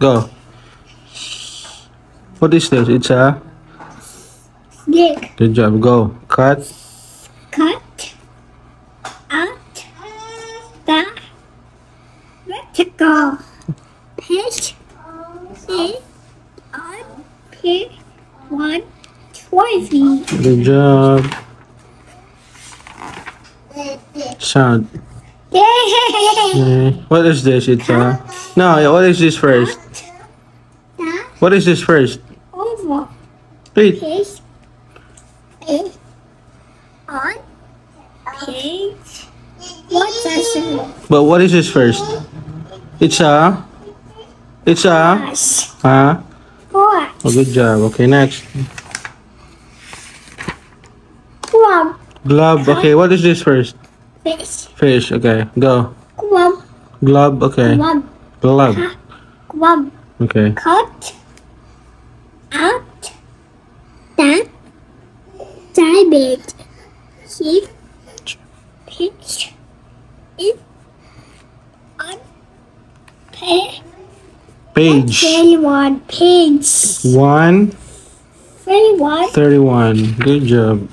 Go. What is this? It's a Dick. good job. Go. Cut. Cut. Out. The. Vertical. Pitch. In. On. Here. One. Twenty. Good job. Sound. Yay! Mm-hmm. What is this? It's a no. yeah, What is this first? What is this first? Over. Wait. On. Pitch. What's that? But what is this first? It's a. It's a. Huh? Horse. Oh, good job. Okay, next. Club. Glove. Okay, what is this first? Fish. Fish. Okay, go. Club. Glove. Okay. Club. Glove. Club. Okay. Cut. Out. That. Diamond. Keep. Pitch. In. On. Pay. Page. Thirty-one. Page. One Thirty-one. thirty-one. Good job.